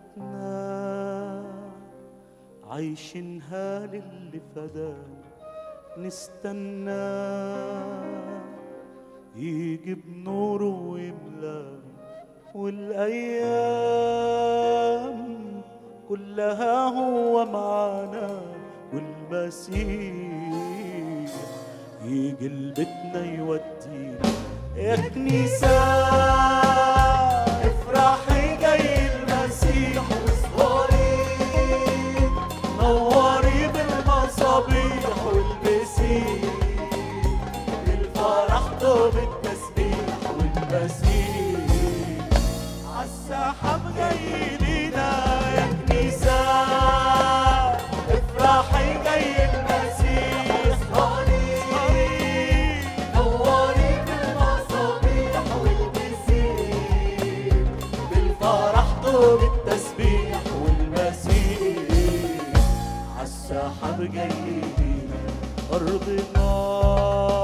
حياتنا عايشينها للي فدانا نستنى يجي بنوره ويملانا والأيام كلها هو معانا والمسيح يجي لبيتنا يودينا. يا كنيسة دوب التسبيح والمسيح عالسحاب جاي لينا يا كنيسة افرحي جاي المسيح. اصهري نوري بالمصابيح والبسيح بالفرح دوب التسبيح والمسيح. عالسحاب جاي لينا أرضنا.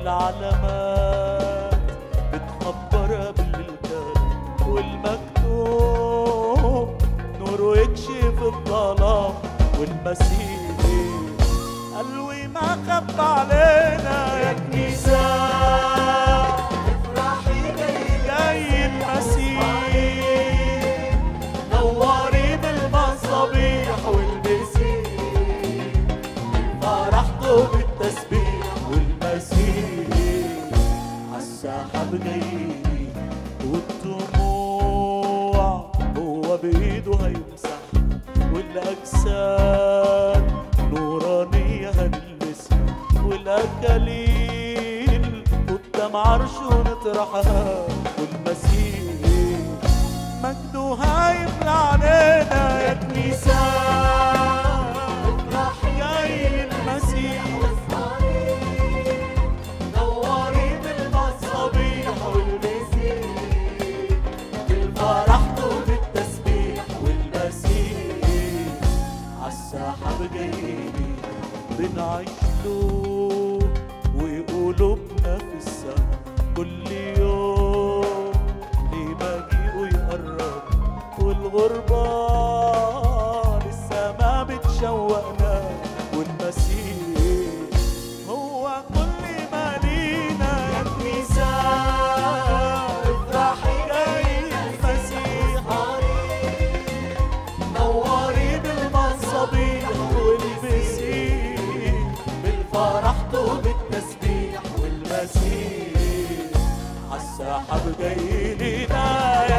والعلامات بتخبر قبل الكلام والمكتوب. نوره يكشف الظلام والمسيح. قلبي ما خف علينا عالسحاب جاي والدموع هو بايده هيمسح والأجساد نورانية هنلبسها والأكاليل قدام عرشه نطرحها والمسيح عالسحاب جايين بنعيش له وقلوبنا في السما عالسحاب جاي لينا يا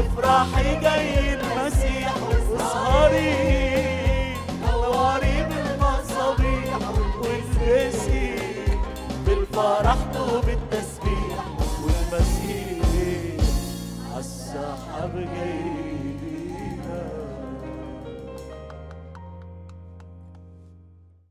افرحي جاي المسيح واسهري نوري بالمصابيح والبسي بالفرح وبالتسبيح والمسيح. عالسحاب جاي